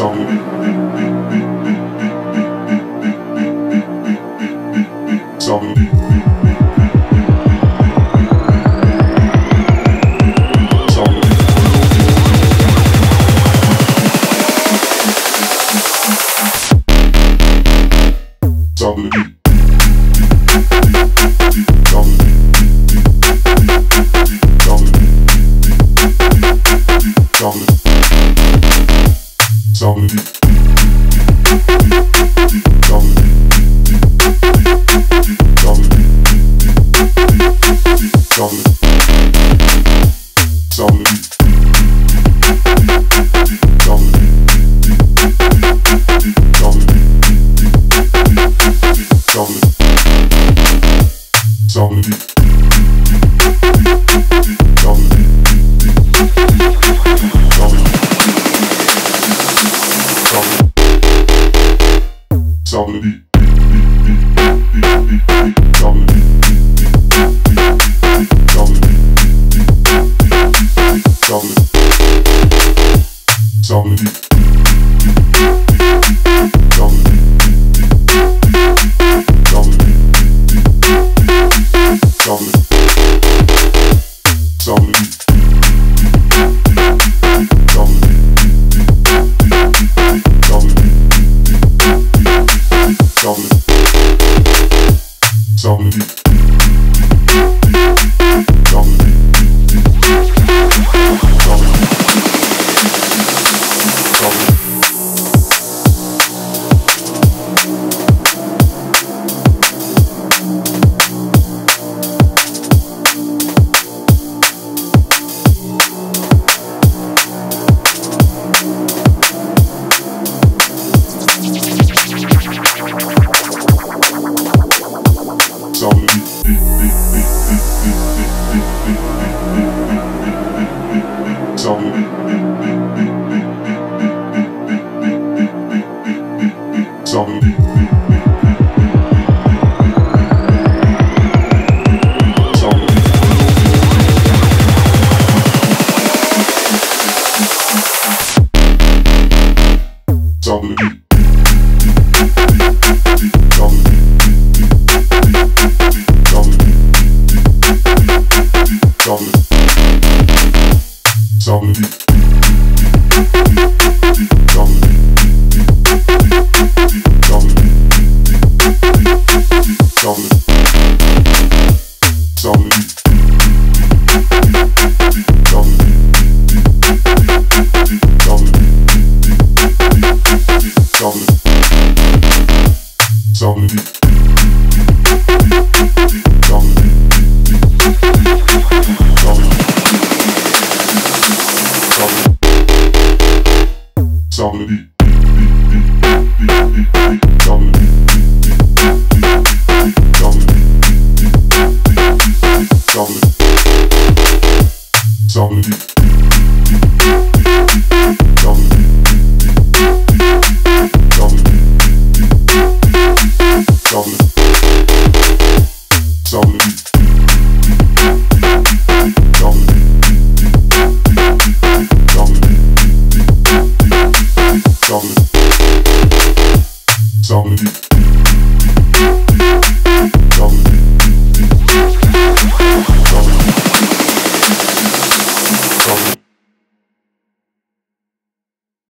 Sound of the beat. Solid. sound of deep. It's on the beat. solid music.